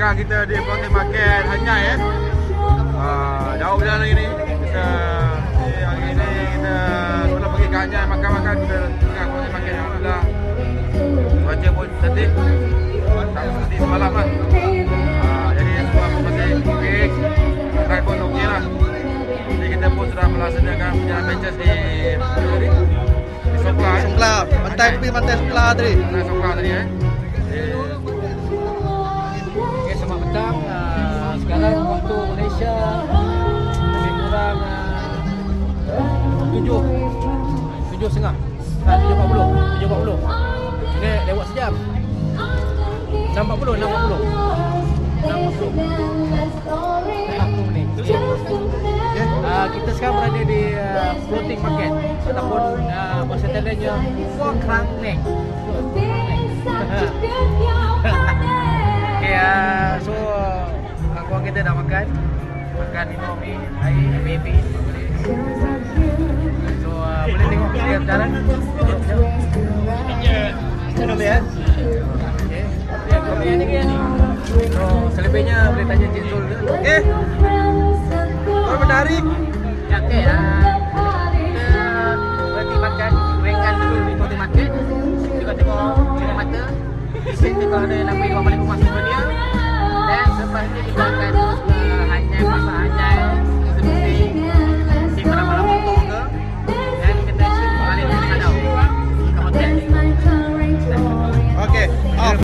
sekarang kita di Floating Market Hanyai eh. Uh, jauh berjalan lagi ni. Kita hari ini kita sebelum pergi ke Hanyai makan-makan kita tengah Floating Market Alhamdulillah. Cuaca pun cantik. Tak seperti semalam lah. Uh, jadi semua masih okey. Ride pun okey lah. Jadi kita pun sudah melaksanakan perjalanan benches di di Sokla eh. Songkla, pantai tepi pantai Songkla tadi. Pantai Sokla tadi eh. Jadi, setengah. Ah, tujuh empat puluh, tujuh empat puluh. Ini lewat sejam. Enam empat puluh, enam empat puluh. Enam empat puluh. Uh, kita sekarang berada di uh, floating market ataupun uh, bahasa Thailandnya Fua Krang Neng. Okay, uh, so kawan-kawan kita dah makan Makan minum air, baby ni ni? So selebihnya boleh tanya Cik Zul ke Okay. Kau menarik. Ya, uh, kita berhenti makan Gorengan dulu di Kote Market Kita tengok cerita mata sini kalau ada nak pergi orang balik rumah sebenarnya Dan selepas itu kita